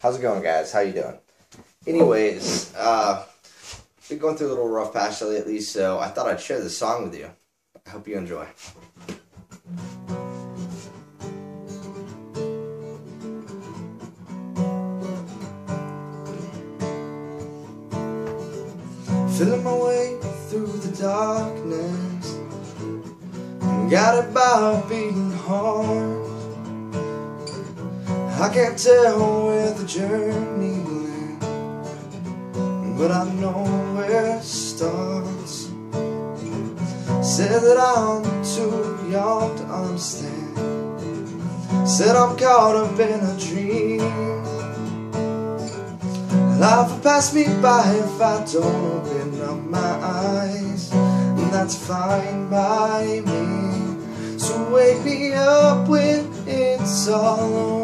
How's it going, guys? How you doing? Anyways, uh, been going through a little rough patch lately, so I thought I'd share this song with you. I hope you enjoy. Feeling my way through the darkness Got it by a beating heart I can't tell where the journey will end But I know where it starts. Said that I'm too young to understand. Said I'm caught up in a dream. Life will pass me by if I don't open up my eyes. And that's fine by me. So wake me up when it's all over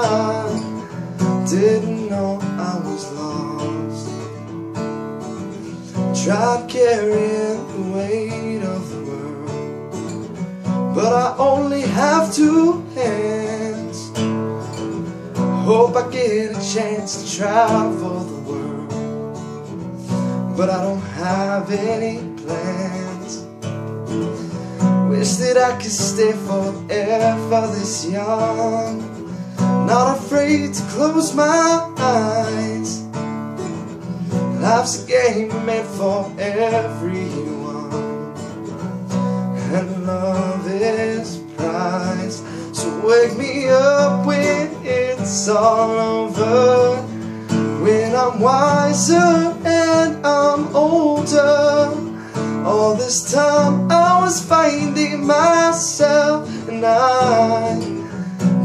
Tried carrying the weight of the world But I only have two hands. Hope I get a chance to travel the world But I don't have any plans. Wish that I could stay forever this young Not afraid to close my eyes Life's a game made for everyone. And love is prize So wake me up when it's all over. When I'm wiser and I'm older. All this time I was finding myself And I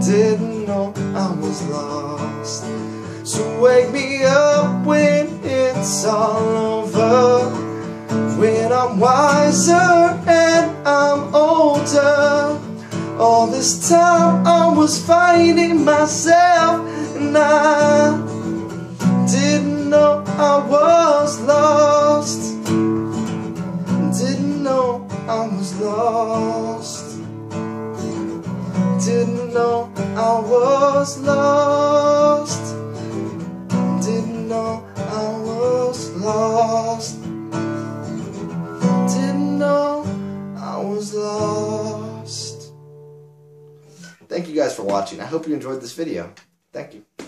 didn't know I was lost. So wake me up when it's all over. When I'm wiser and I'm older all this time I was finding myself And I didn't know I was lost. Didn't know I was lost. Didn't know I was lost guys for watching. I hope you enjoyed this video. Thank you.